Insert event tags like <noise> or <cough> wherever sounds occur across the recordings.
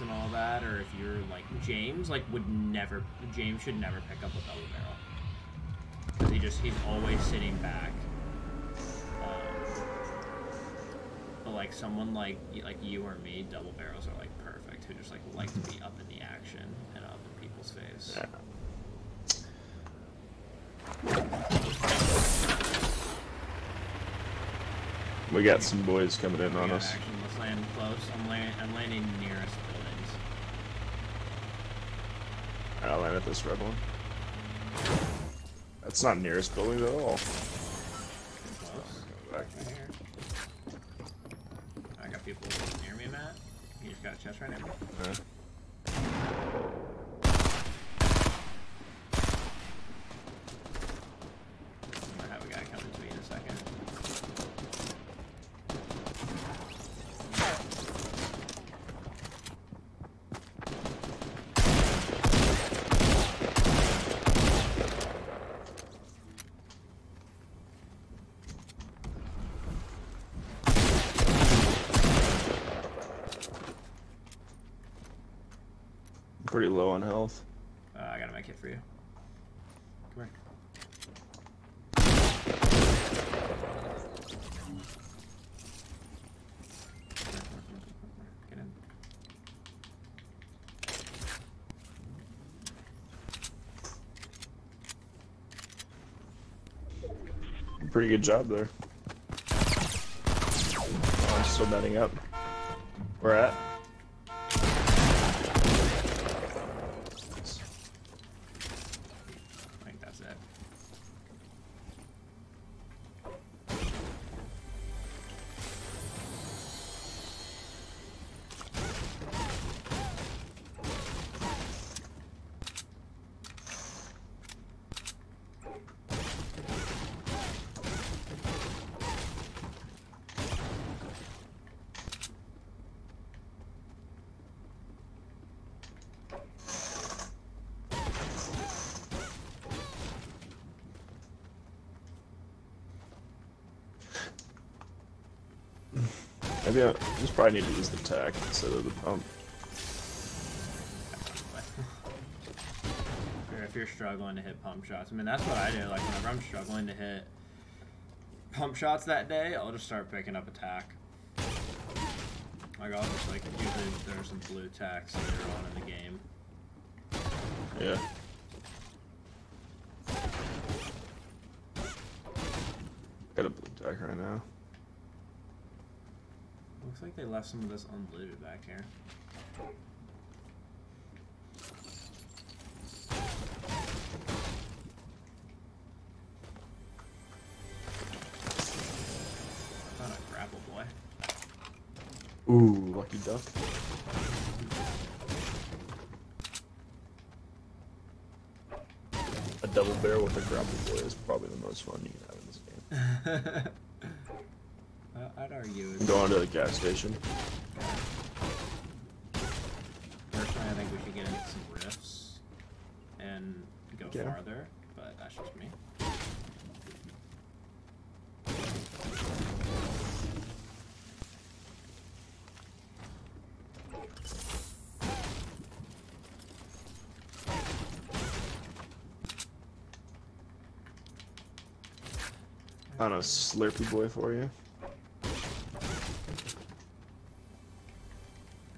and all that, or if you're like James, like would never James should never pick up a double barrel because he just he's always sitting back. Um, but like someone like like you or me, double barrels are like perfect. Who just like like to be up in the action and up in people's face. Yeah. We got some boys coming in on got us. Land close. I'm landing. I'm landing nearest buildings. I'll land at this red one. That's not nearest buildings at all. Close. Back. Right here. I got people near me, Matt. You just got a chest right now. Yeah. I'm gonna have a guy coming to me in a second. I'm pretty low on health. Uh, I got a med kit for you. Come here. Get in. Pretty good job there. Oh, I'm still netting up. We're at. Maybe I just probably need to use the tac instead of the pump. Or if you're struggling to hit pump shots, I mean that's what I do. Like whenever I'm struggling to hit pump shots that day, I'll just start picking up attack. Like I'll just like usually there's some blue tacs later on in the game. Yeah. Got a blue tac right now. Like they left some of this unlooted back here. Found a grapple boy. Ooh, lucky duck. A double barrel with a grapple boy is probably the most fun you can have in this game. <laughs> I'd argue going to the gas station. Personally, I think we should get into some rifts and go Yeah. farther, but that's just me. On a slurpy boy for you.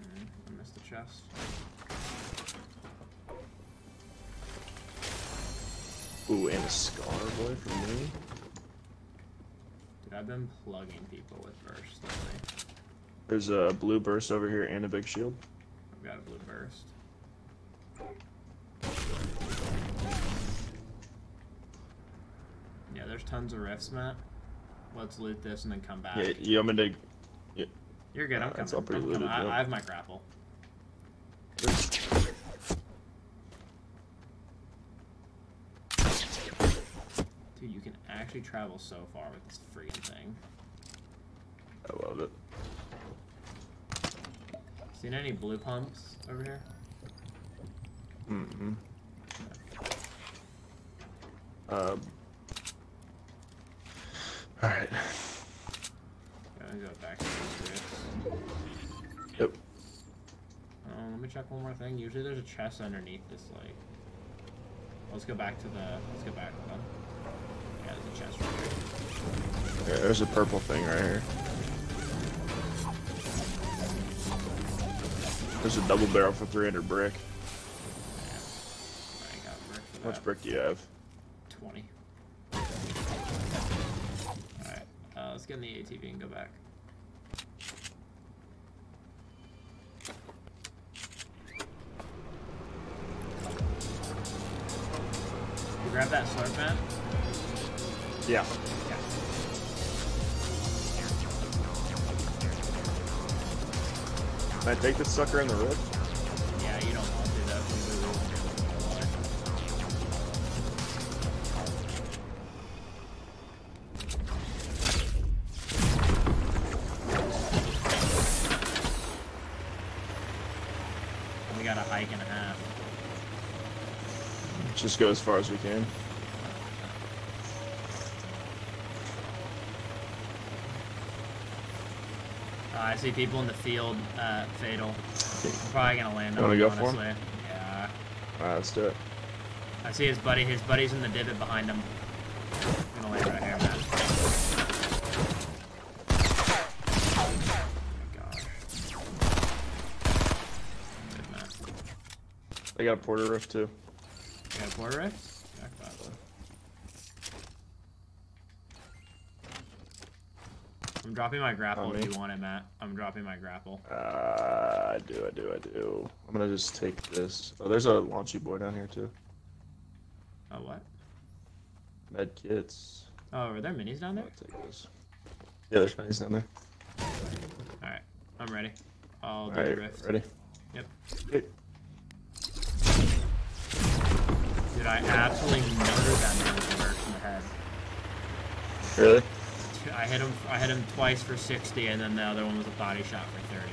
Mm, I missed the chest. Ooh, and a scar boy for me. Dude, I've been plugging people with burst lately. There's a blue burst over here and a big shield. I've got a blue burst. Yeah, there's tons of rifts, Matt. Let's loot this and then come back. Yeah, you want me to? Yeah. You're good. I'm coming. it's all pretty I'm looted, I. I have my grapple. Dude, you can actually travel so far with this freaking thing. I love it. Seen any blue pumps over here? Mm-hmm. Um. All right. Gotta go back to. Yep. Um, me check one more thing. Usually there's a chest underneath this, like... Let's go back to the... Let's go back. Hold Yeah, there's a purple thing right here. There's a double barrel for 300 brick. I got brick How much brick do you have? 20. Alright, uh, let's get in the ATV and go back. Grab that slurp, man? Yeah. Can I take this sucker in the rift? Yeah, you don't want to, though. 'cause you lose your. We got a hike and a half. Just go as far as we can. Uh, I see people in the field, uh, fatal. I'm probably gonna land You on wanna him, go for him? honestly. Yeah. Alright, let's do it. I see his buddy. His buddy's in the divot behind him. I'm gonna land right here, man. Oh my gosh. Good. They got a porter rift too. You got a quarter rift? Jackpot. I'm dropping my grapple if you want it, Matt. I'm dropping my grapple. Uh, I do, I do, I do. I'm gonna just take this. Oh, there's a launchy boy down here too. Oh, what? Med kits. Oh, are there minis down I'll there? take this. Yeah, there's minis down there. Alright, I'm ready. I'll do the Alright, rift. ready? Yep. Okay. Dude, I absolutely murdered that man with the in the head. Really? I hit him. I hit him twice for 60, and then the other one was a body shot for 30.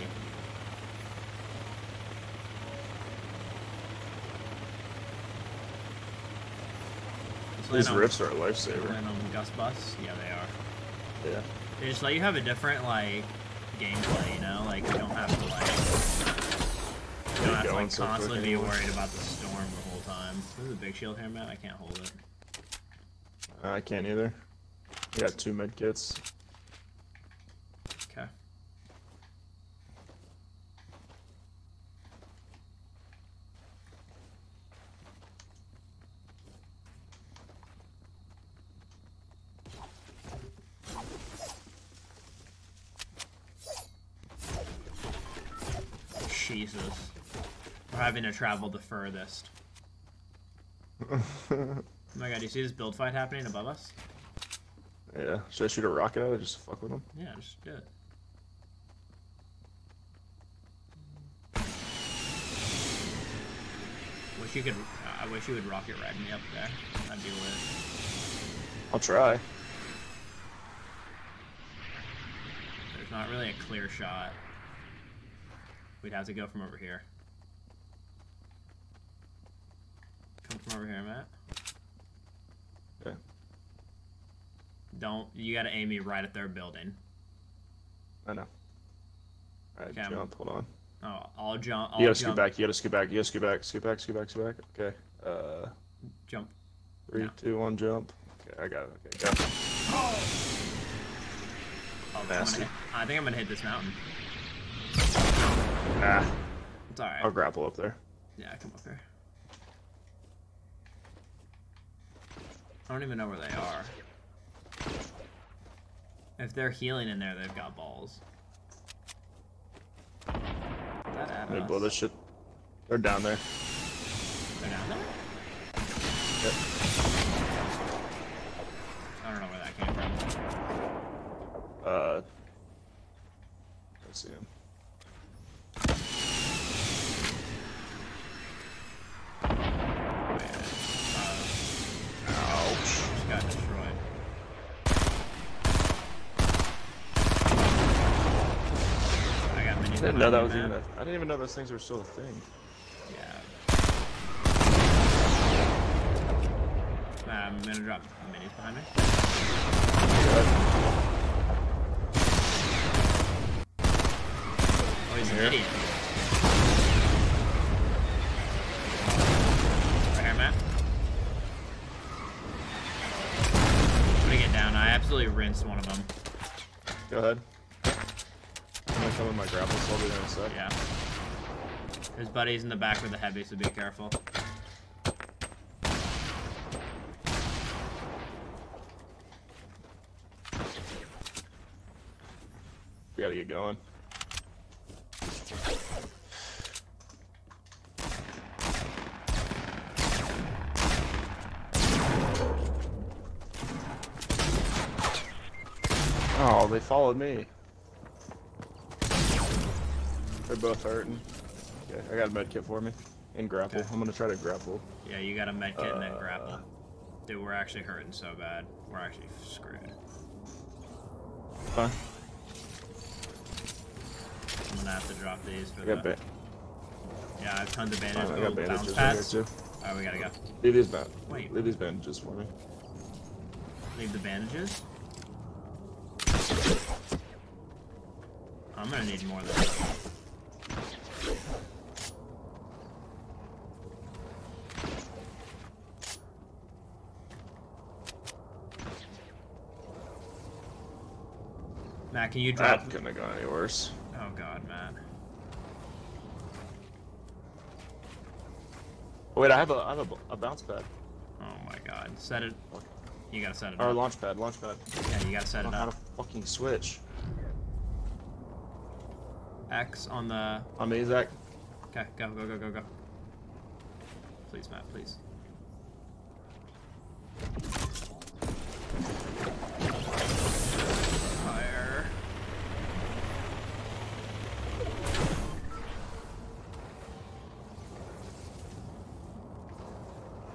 Just These rifts are a lifesaver. Land on Gus Bus? Yeah, they are. Yeah. They just let you have a different like gameplay, you know? Like you don't have to like you don't have to like so constantly be worried about the storm the whole time. There's a big shield here, man. I can't hold it. Uh, I can't either. We got two med kits. Okay. Jesus. We're having to travel the furthest. <laughs> Oh my god, do you see this build fight happening above us? Yeah. Should I shoot a rocket at it just to fuck with them? Yeah, just do it. Wish you could. Uh, I wish you would rocket ride me up there. That'd be lit. I'll try. There's not really a clear shot. We'd have to go from over here. Come from over here, Matt. Okay. Don't. You gotta aim me right at their building. I know. Alright, Okay, I'm- jump. Hold on. Oh, I'll jump. I'll You gotta scoot back. You gotta scoot back. You gotta scoot back. Scoot back. Scoot back. Scoot back. Okay. Uh, Jump. three, No. two, one, jump. Okay, I got it. Okay, got it. Oh, gonna Nasty. I think I'm gonna hit this mountain. Ah, It's alright. I'll grapple up there. Yeah, come up here. I don't even know where they are. If they're healing in there, they've got balls. That at Let me this shit. They're down there. <laughs> didn't know that was even a, I didn't even know those things were still a thing. Yeah. I'm gonna drop minis behind me. Oh, he's an idiot. Right here, Matt. I'm gonna get down. I absolutely rinsed one of them. Go ahead. Come with my grapple, so there in a sec. Yeah. His buddy's in the back with the heavy, so be careful. We gotta get going. Oh, they followed me. They're both hurting. Okay, I got a med kit for me. And grapple. Okay. I'm gonna try to grapple. Yeah, you got a med kit and then Uh, grapple. Dude, we're actually hurting so bad. We're actually screwed. Fine. I'm gonna have to drop these. I For got the... ba Yeah, I have tons of I bandages. got Ooh, bounce bandages right here pads. too. Alright, we gotta go. Leave these band Wait. leave these bandages for me. Leave the bandages. I'm gonna need more than that. Matt, can you drop? That couldn't have gone any worse. Oh god, Matt. Wait, I have a I have a, a bounce pad. Oh my god. Set it. You gotta set it Or up. launch pad, launch pad. Yeah, you gotta I set don't it know how to fucking switch. X on the. On me, Zach. Okay, go, go, go, go, go. Please, Matt, please.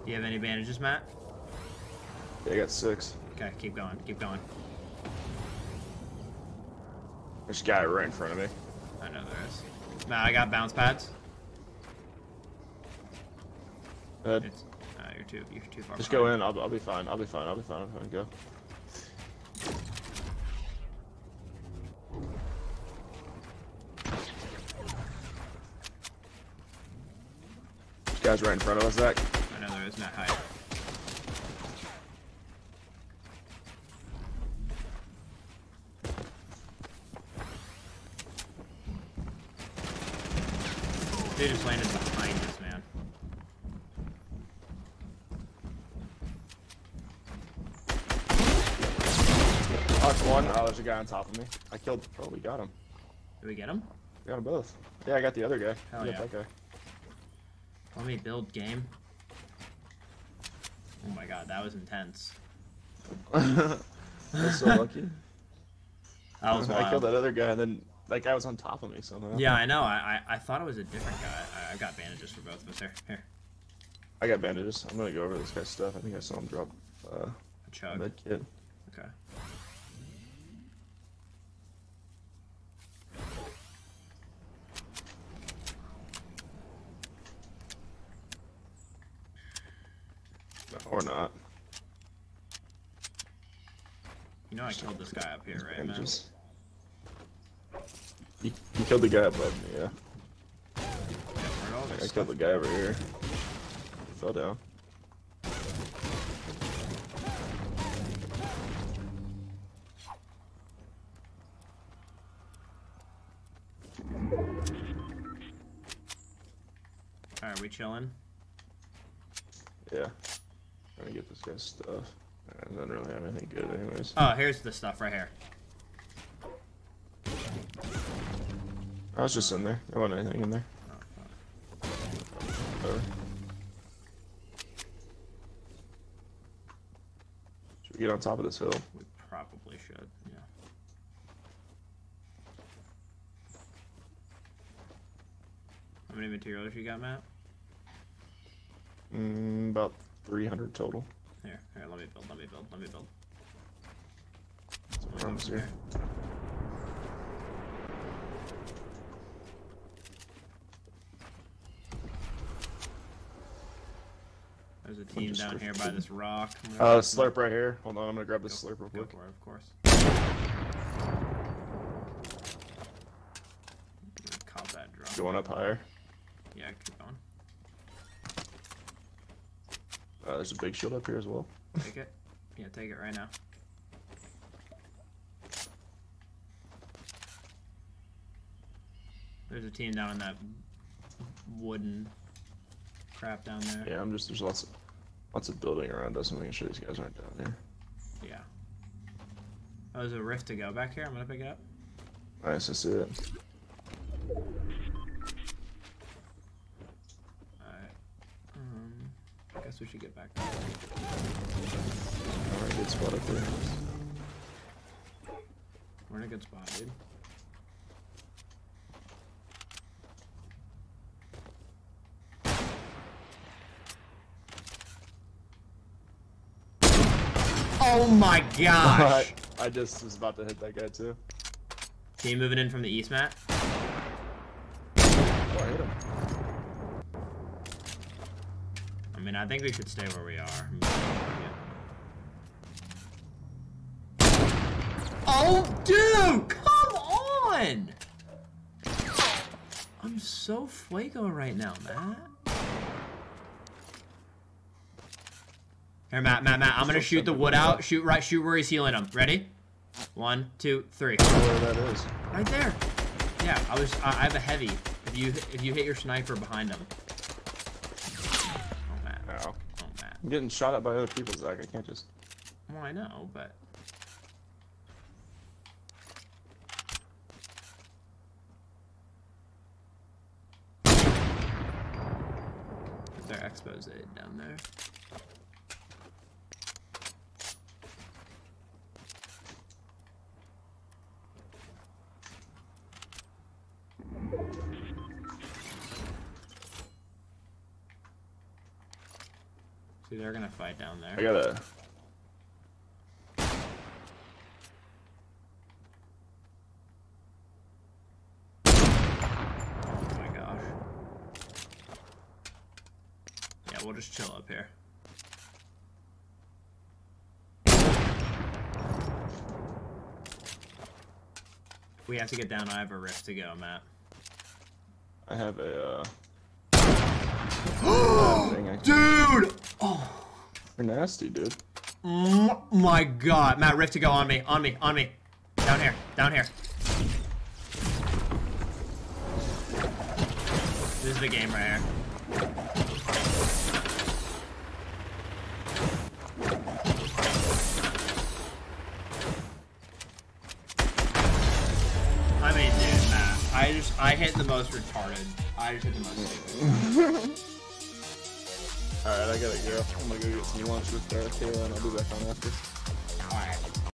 Do you have any bandages, Matt? Yeah, I got six. Okay, keep going, keep going. There's a guy right in front of me. I know there is. Matt, I got bounce pads. Uh, It's, uh, you're too, you're too far. just behind. go in. I'll, I'll be fine. I'll be fine. I'll be fine. Be fine. Go. This guy's right in front of us, Zach. I know there is Matt hide. Dude just landed behind us, man. Oh, it's one. Oh, there's a guy on top of me. I killed. Oh, we got him. Did we get him? We got them both. Yeah, I got the other guy. Hell yeah. that Let me build game. Oh my god, that was intense. <laughs> I was so lucky. <laughs> That was I killed that other guy, and then that guy was on top of me somehow. Yeah, I know. I, I I thought it was a different guy. I, I got bandages for both of us. Here, here. I got bandages. I'm gonna go over this guy's stuff. I think I saw him drop uh, A chug. a med kit. Okay. Or not. You know I killed this guy up here, right, man? You, you killed the guy above me, yeah. Yeah, I killed the guy over here. He fell down. Alright, we chilling? Yeah. To get this guy's stuff. I don't really have anything good, anyways. Oh, here's the stuff right here. I was just in there. There wasn't anything in there. Oh. Whatever. Should we get on top of this hill? We probably should, yeah. How many materials you got, Matt? Mm, about 300 total. Here, here, let me build, let me build, let me build. Some Let me arms build here. There's a team down here by this rock. Uh, slurp right here. Hold on, I'm gonna grab Go, this slurp real go quick. for it, of course. Caught that drop. Going up higher. Uh, there's a big shield up here as well. Take it. Yeah, take it right now. There's a team down in that wooden crap down there. Yeah, I'm just there's lots of lots of building around us. I'm making sure these guys aren't down there. Yeah. Oh, there's a rift to go back here. I'm gonna pick it up. Nice, I see it. Guess we should get back. Alright, good spot up there. We're in a good spot, dude. Oh my gosh! <laughs> I just was about to hit that guy too. Team moving in from the east, Matt. Oh, I hit him. I mean, I think we should stay where we are. Oh, dude! Come on! I'm so fuego right now, Matt. Here, Matt, Matt, Matt. I'm gonna shoot the wood out. Shoot right. Shoot where he's healing him. Ready? One, two, three. I don't know where that is. Right there. Yeah, I was. I I have a heavy. If you if you hit your sniper behind him. Oh Matt. Ow. Oh Matt. I'm getting shot at by other people, Zach. I can't just. Well, I know, but. Is there expose down there? See, they're gonna fight down there. I gotta. Oh my gosh. Yeah, we'll just chill up here. We have to get down. I have a rift to go, Matt. I have a. uh... <gasps> Dude! Oh You're nasty, dude. Mm, my god. Matt, rift to go on me, on me, on me. Down here, down here. This is the game right here. I mean, dude, Matt. I just, I hit the most retarded. I just hit the most. <laughs> Alright, I gotta go. I'm gonna go get some lunch with Kayla and I'll be back on after.